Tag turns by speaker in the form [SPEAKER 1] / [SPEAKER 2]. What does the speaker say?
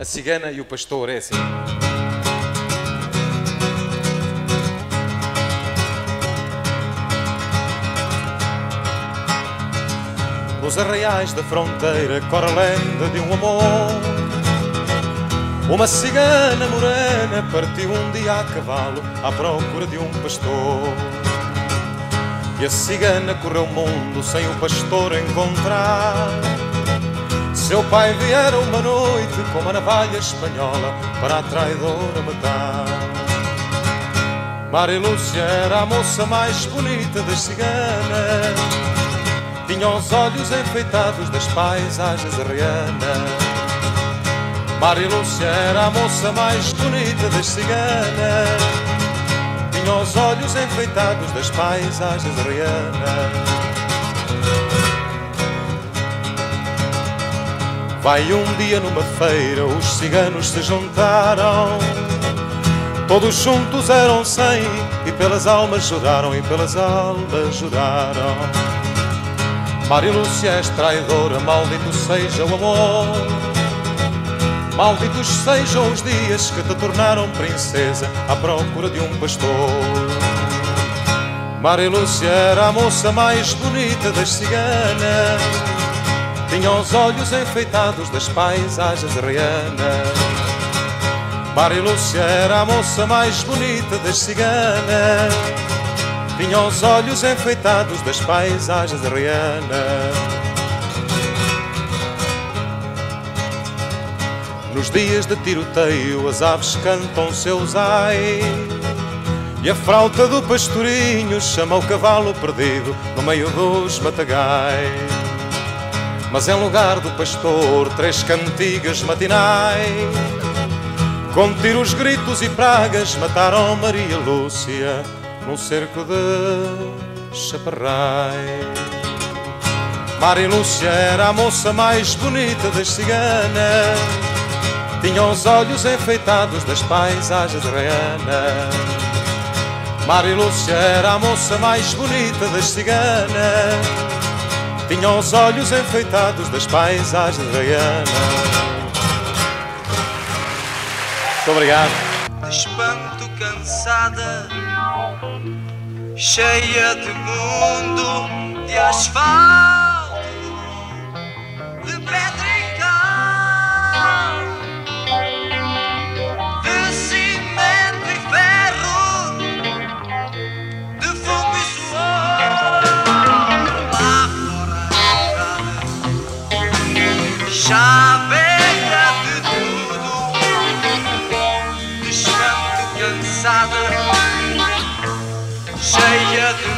[SPEAKER 1] A cigana e o pastor, é assim. Nos arraiais da fronteira corre a lenda de um amor. Uma cigana morena partiu um dia a cavalo à procura de um pastor. E a cigana correu o mundo sem o pastor encontrar. Seu pai viera uma noite com uma navalha espanhola para a traidora matar. Maria Lúcia era a moça mais bonita das ciganas. Tinha os olhos enfeitados das paisagens arrianas. Maria Lúcia era a moça mais bonita das ciganas. Tinha os olhos enfeitados das paisagens arrianas. Vai um dia numa feira, os ciganos se juntaram. Todos juntos eram cem e pelas almas juraram, e pelas almas juraram. Maria Lúcia és traidora, maldito seja o amor. Malditos sejam os dias que te tornaram princesa à procura de um pastor. Maria Lúcia era a moça mais bonita das ciganas. Tinha os olhos enfeitados das paisagens rianas. Maria Lúcia era a moça mais bonita das ciganas. Tinha os olhos enfeitados das paisagens rianas. Nos dias de tiroteio as aves cantam seus ai E a frauta do pastorinho chama o cavalo perdido no meio dos matagais Mas em lugar do pastor três cantigas matinais Com tiros, gritos e pragas mataram Maria Lúcia Num cerco de chaparrais Maria Lúcia era a moça mais bonita das ciganas tinha os olhos enfeitados das paisagens reianas. Maria Lúcia era a moça mais bonita das ciganas. Tinha os olhos enfeitados das paisagens reianas. Muito obrigado.
[SPEAKER 2] De espanto cansada, cheia de mundo, de asfalto. Chaveira de tudo, cansada, cheia de